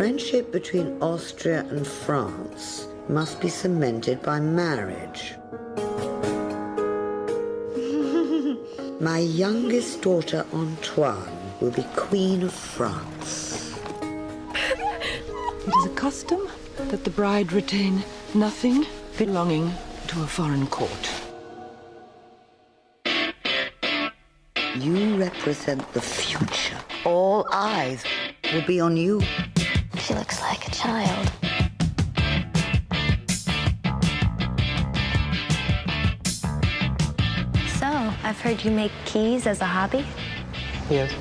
friendship between Austria and France must be cemented by marriage. My youngest daughter, Antoine, will be Queen of France. It is a custom that the bride retain nothing belonging to a foreign court. You represent the future. All eyes will be on you. She looks like a child. So, I've heard you make keys as a hobby? Yes.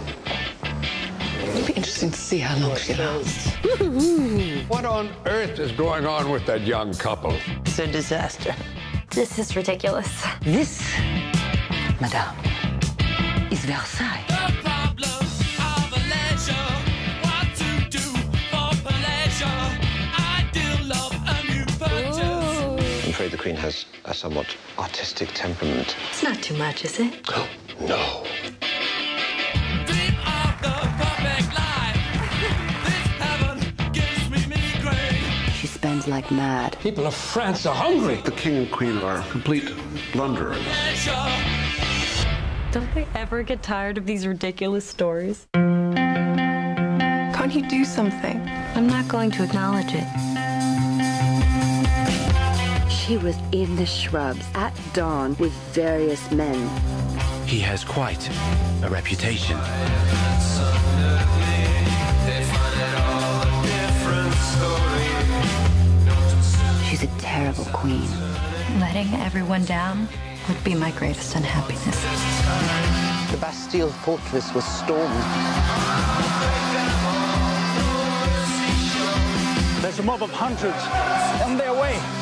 It'll be interesting to see how long she lasts. What on earth is going on with that young couple? It's a disaster. This is ridiculous. This, madame, is Versailles. Afraid the Queen has a somewhat artistic temperament. It's not too much, is it? No. She spends like mad. People of France are hungry. The king and queen are complete blunderers. Don't they ever get tired of these ridiculous stories? Can't you do something? I'm not going to acknowledge it. She was in the shrubs at dawn with various men. He has quite a reputation. She's a terrible queen. Letting everyone down would be my greatest unhappiness. The Bastille fortress was stormed. There's a mob of hundreds on their way.